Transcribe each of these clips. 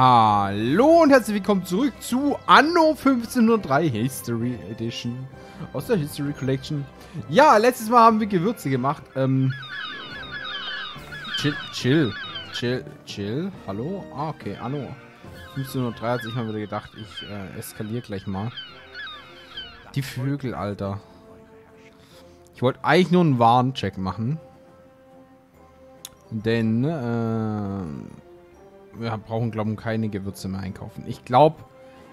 Hallo und herzlich willkommen zurück zu Anno 1503 History Edition aus der History Collection. Ja, letztes Mal haben wir Gewürze gemacht. Ähm, chill, chill, chill, chill. Hallo? Ah, okay, Anno 1503 hat sich mal wieder gedacht, ich äh, eskaliere gleich mal. Die Vögel, Alter. Ich wollte eigentlich nur einen Warncheck machen. Denn, äh, wir brauchen, glaube ich, keine Gewürze mehr einkaufen. Ich glaube,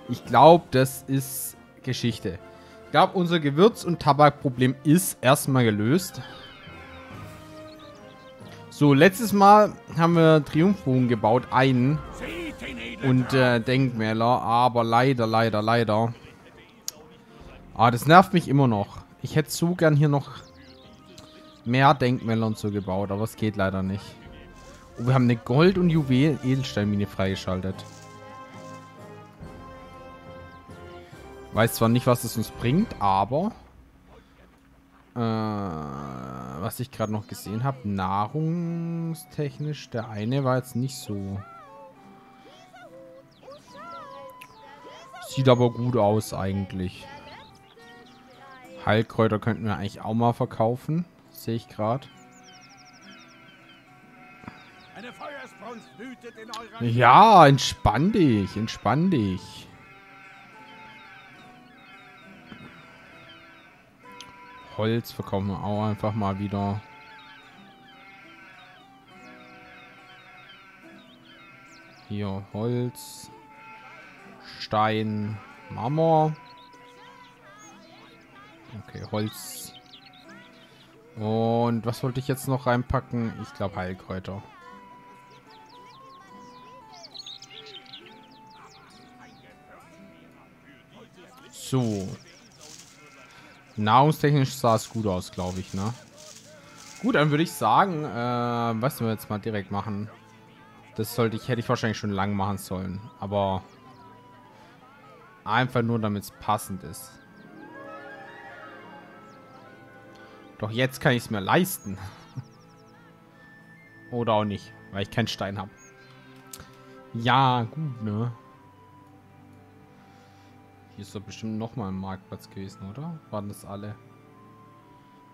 ich glaube, das ist Geschichte. Ich glaube, unser Gewürz- und Tabakproblem ist erstmal gelöst. So, letztes Mal haben wir Triumphbogen gebaut, einen. Und äh, Denkmäler, aber leider, leider, leider. Ah, das nervt mich immer noch. Ich hätte so gern hier noch mehr Denkmäler und so gebaut, aber es geht leider nicht. Oh, wir haben eine Gold- und Juwelen-Edelsteinmine freigeschaltet. Weiß zwar nicht, was es uns bringt, aber... Äh, was ich gerade noch gesehen habe, nahrungstechnisch, der eine war jetzt nicht so... Sieht aber gut aus eigentlich. Heilkräuter könnten wir eigentlich auch mal verkaufen. Sehe ich gerade. Ja, entspann dich, entspann dich. Holz verkaufen wir auch einfach mal wieder. Hier Holz, Stein, Marmor. Okay, Holz. Und was wollte ich jetzt noch reinpacken? Ich glaube Heilkräuter. So. Nahrungstechnisch sah es gut aus, glaube ich, ne? Gut, dann würde ich sagen, äh, was wir jetzt mal direkt machen. Das sollte ich, hätte ich wahrscheinlich schon lang machen sollen. Aber einfach nur, damit es passend ist. Doch jetzt kann ich es mir leisten. Oder auch nicht, weil ich keinen Stein habe. Ja, gut, ne? Hier ist doch bestimmt nochmal ein Marktplatz gewesen, oder? Waren das alle?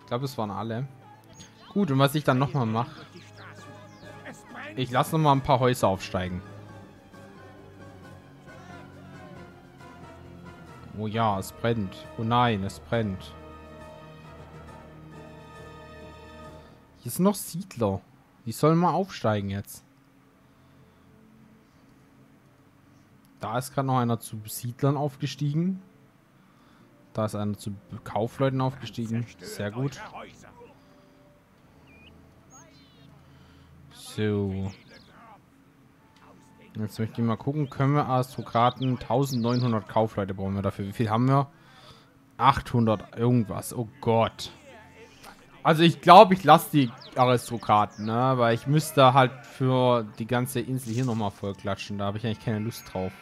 Ich glaube, es waren alle. Gut, und was ich dann nochmal mache... Ich lasse nochmal ein paar Häuser aufsteigen. Oh ja, es brennt. Oh nein, es brennt. Hier sind noch Siedler. Die sollen mal aufsteigen jetzt. Da ist gerade noch einer zu Siedlern aufgestiegen. Da ist einer zu Kaufleuten aufgestiegen. Sehr gut. So. Jetzt möchte ich mal gucken. Können wir Aristokraten 1900 Kaufleute brauchen wir dafür. Wie viel haben wir? 800 irgendwas. Oh Gott. Also ich glaube, ich lasse die Aristokraten, ne? Weil ich müsste halt für die ganze Insel hier nochmal voll klatschen. Da habe ich eigentlich keine Lust drauf.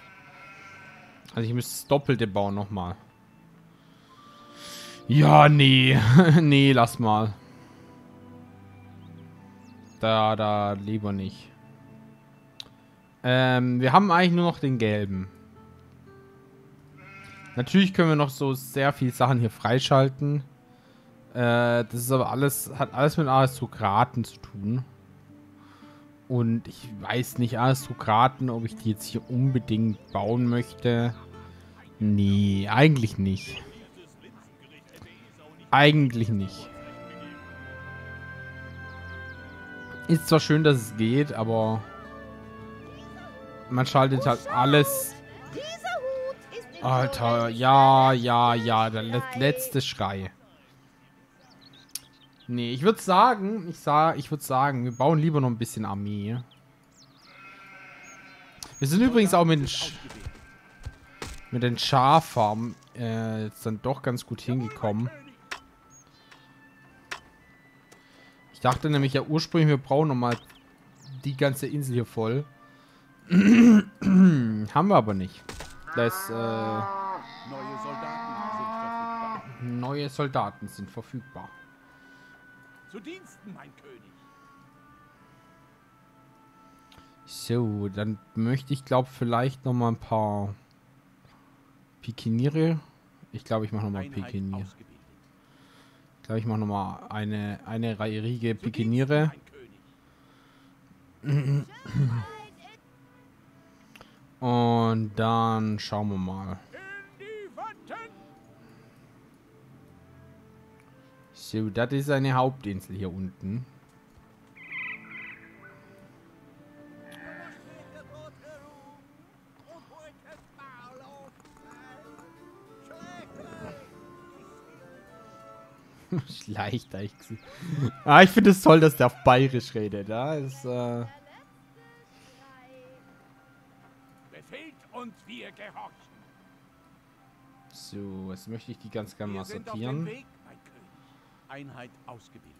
Also ich müsste das Doppelte bauen nochmal. Ja, nee. nee, lass mal. Da, da, lieber nicht. Ähm, wir haben eigentlich nur noch den gelben. Natürlich können wir noch so sehr viele Sachen hier freischalten. Äh, das ist aber alles, hat alles mit Aristokraten zu tun. Und ich weiß nicht, Aristokraten, ob ich die jetzt hier unbedingt bauen möchte. Nee, eigentlich nicht. Eigentlich nicht. Ist zwar schön, dass es geht, aber man schaltet halt alles. Alter, ja, ja, ja, der letzte Schrei. Nee, ich würde sagen, ich sah, ich würde sagen, wir bauen lieber noch ein bisschen Armee. Wir sind übrigens auch mit den, Sch mit den Schaffarmen äh, jetzt dann doch ganz gut hingekommen. Ich dachte nämlich ja ursprünglich, wir brauchen noch mal die ganze Insel hier voll. Haben wir aber nicht. Das, äh, neue Soldaten sind verfügbar. Neue Soldaten sind verfügbar. Zu Diensten, mein König. So, dann möchte ich, glaube vielleicht noch mal ein paar Pikiniere. Ich glaube, ich mache noch mal Einheit Pikinier. ausgebildet. Ich glaube, ich mache noch mal eine, eine Reihe Riege Pikiniere. Und dann schauen wir mal. So, das ist eine Hauptinsel hier unten. Schleicht eigentlich. Ah, ich finde es toll, dass der auf Bayerisch redet. Ja, ist, äh, Befehlt und wir gehorchen. so, jetzt möchte ich die ganz gerne mal sind auf dem sortieren. Weg, mein König. Einheit ausgebildet.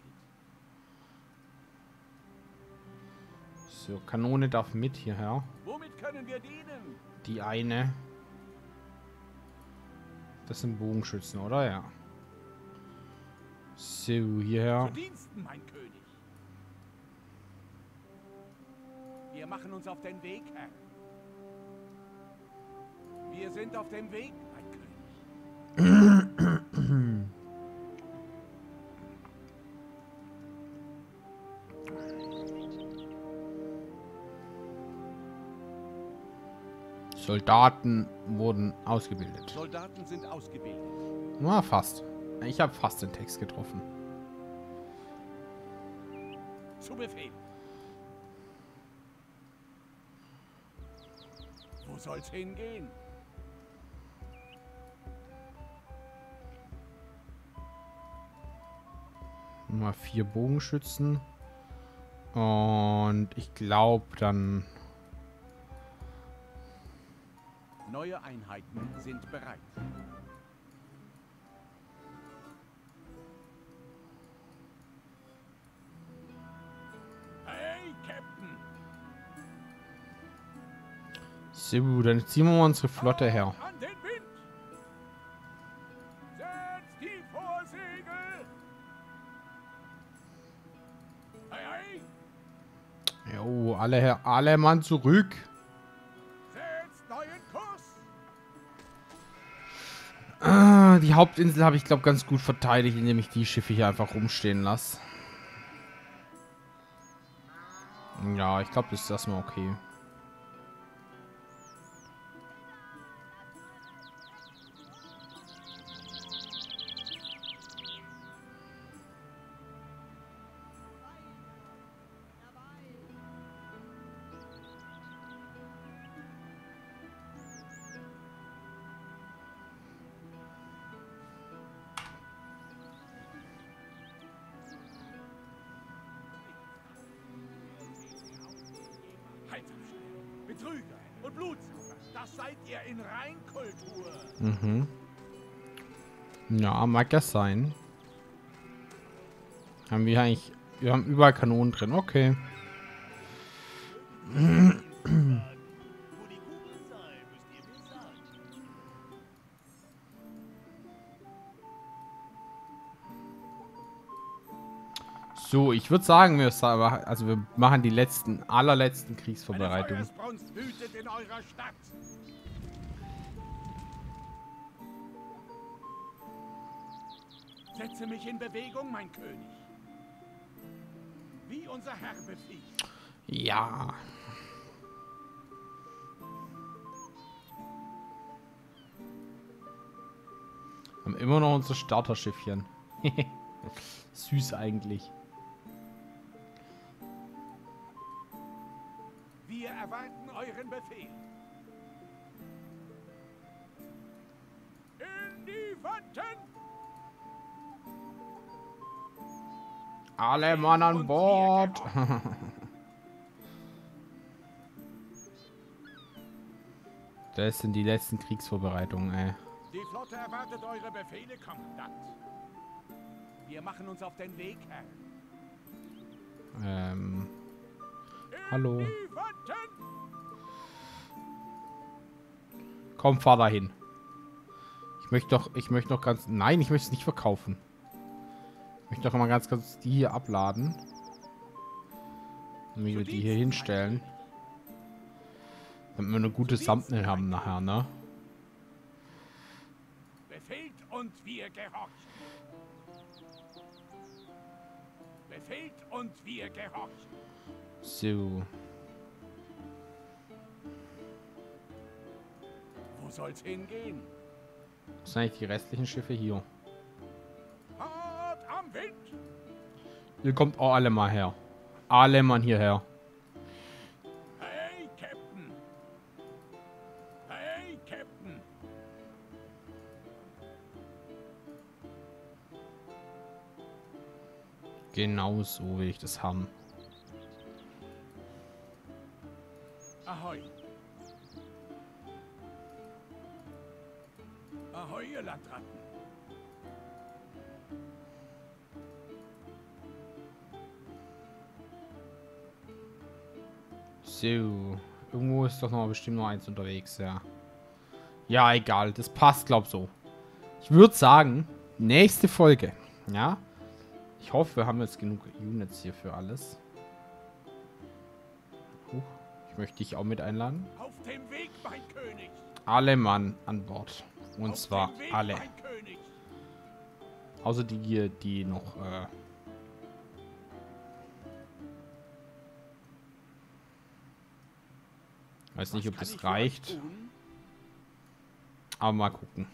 So, Kanone darf mit hierher. Womit können wir dienen? Die eine. Das sind Bogenschützen, oder? Ja. So, hierher. Zu Diensten, mein König. Wir machen uns auf den Weg, Herr. Wir sind auf dem Weg, mein König. Soldaten wurden ausgebildet. Soldaten sind ausgebildet. Na, fast. Ich habe fast den Text getroffen. Zu Befehl. Wo soll's hingehen? Nummer vier Bogenschützen. Und ich glaube dann... Neue Einheiten sind bereit. Hey, Captain! So, dann ziehen wir mal unsere Flotte her. Jo, alle her, alle Mann zurück. Die Hauptinsel habe ich, glaube ganz gut verteidigt, indem ich die Schiffe hier einfach rumstehen lasse. Ja, ich glaube, das ist erstmal okay. Heizabstellen, Betrüger und Blutsauger, das seid ihr in Reinkultur! Mhm. Ja, mag ja sein. Haben wir eigentlich... Wir haben überall Kanonen drin. Okay. So, ich würde sagen, wir, also wir machen die letzten, allerletzten Kriegsvorbereitungen. Setze mich in Bewegung, mein König. Wie unser Herr befiehlt. Ja. Haben immer noch unser Starterschiffchen. Süß eigentlich. Erwarten euren Befehl. In die Watten! Alle Mann an Bord. Das sind die letzten Kriegsvorbereitungen, ey. Die Flotte erwartet eure Befehle, Kommandant. Wir machen uns auf den Weg, Herr. Ähm, Hallo. Komm, fahr dahin. Ich möchte doch, ich möchte noch ganz, nein, ich möchte es nicht verkaufen. Ich möchte doch mal ganz kurz die hier abladen. Damit wir die hier hinstellen. Damit wir eine gute Thumbnail haben nachher, ne? Befehlt und wir gehorchen. Befehlt und wir gehorchen. So. Wo soll's hingehen? Was sind eigentlich die restlichen Schiffe hier? Hart am Wind. Ihr kommt auch alle mal her. Alle mal hierher. Hey, Captain. Hey, Captain. Genau so will ich das haben. Ist doch noch bestimmt noch eins unterwegs, ja. Ja, egal. Das passt, glaub so. Ich würde sagen, nächste Folge. Ja. Ich hoffe, wir haben jetzt genug Units hier für alles. Huch, ich möchte dich auch mit einladen. Auf dem Weg, mein König. Alle Mann an Bord. Und Auf zwar Weg, alle. Außer die hier, die noch, äh... Weiß nicht, ob das reicht, aber mal gucken.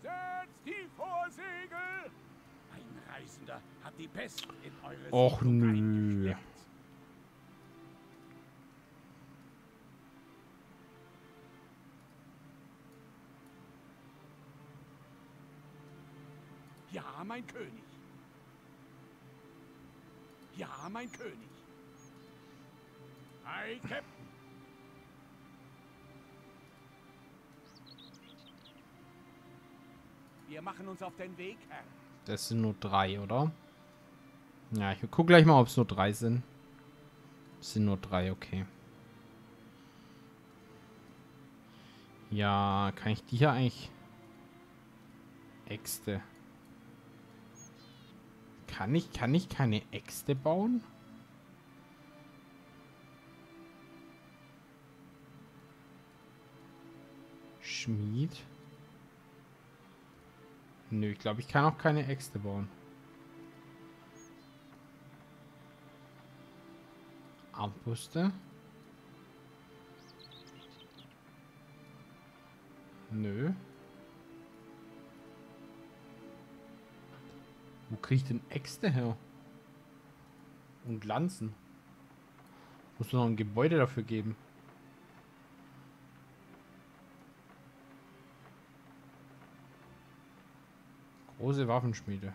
Setzt die Vorsegel! Ein Reisender hat die Pest in eure Och, nö. Ja, mein König. Ja, mein König. Hi, Captain. Wir machen uns auf den Weg, Herr. Das sind nur drei, oder? Ja, ich guck gleich mal, ob es nur drei sind. Es sind nur drei, okay. Ja, kann ich die hier eigentlich... Äxte. Kann ich, kann ich keine Äxte bauen? Schmied. Nö, ich glaube, ich kann auch keine Äxte bauen. Armbrüste. Nö. Wo kriege ich denn Äxte her? Und Lanzen. Muss noch ein Gebäude dafür geben. Große Waffenschmiede.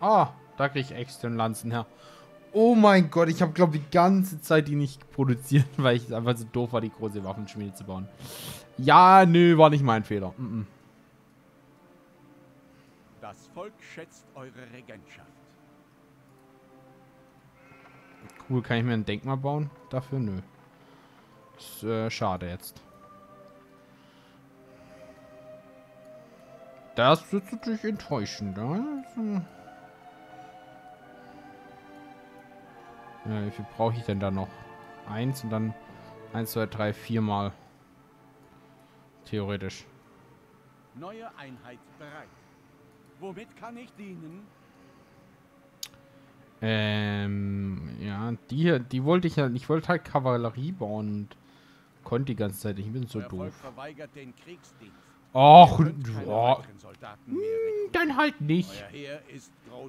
Ah, da kriege ich Äxte und Lanzen her. Oh mein Gott, ich habe glaube die ganze Zeit die nicht produziert, weil ich einfach so doof war, die große Waffenschmiede zu bauen. Ja, nö, war nicht mein Fehler. Mm -mm. Das Volk schätzt eure Regentschaft. Cool, kann ich mir ein Denkmal bauen? Dafür nö. Ist äh, schade jetzt. Das ist natürlich enttäuschend. Also- Ja, wie viel brauche ich denn da noch? Eins und dann eins, zwei, drei, viermal. Theoretisch. Neue Einheit bereit. Womit kann ich dienen? Ähm, ja, die hier, die wollte ich ja, ich wollte halt Kavallerie bauen und konnte die ganze Zeit. nicht. Ich bin so Euer Volk doof. verweigert den Kriegsdienst. Och, mehr rekrutieren. dann halt nicht.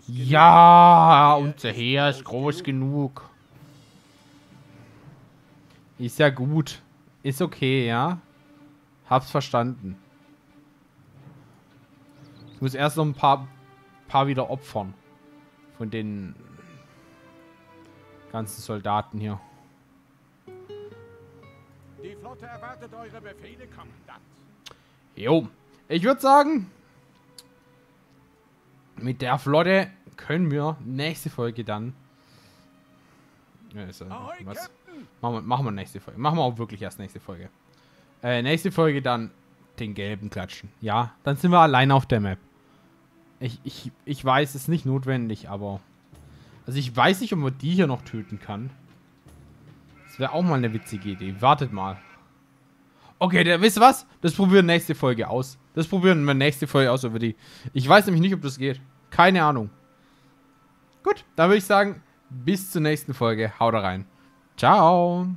Ja, unser Heer ist groß genug. Ist ja gut. Ist okay, ja. Hab's verstanden. Ich muss erst noch ein paar, paar wieder opfern. Von den ganzen Soldaten hier. Die Flotte erwartet eure Befehle, Kommandant. Jo. Ich würde sagen, mit der Flotte können wir nächste Folge dann. Ja, ist, was? Machen wir, machen wir nächste Folge. Machen wir auch wirklich erst nächste Folge. Äh, nächste Folge dann den gelben klatschen. Ja, dann sind wir allein auf der Map. Ich, ich, ich weiß, es ist nicht notwendig, aber Also ich weiß nicht, ob man die hier noch töten kann. Das wäre auch mal eine witzige Idee. Wartet mal. Okay, der, wisst ihr was? Das probieren wir nächste Folge aus. Das probieren wir nächste Folge aus über die. Ich weiß nämlich nicht, ob das geht. Keine Ahnung. Gut, dann würde ich sagen, bis zur nächsten Folge. Haut rein. Ciao.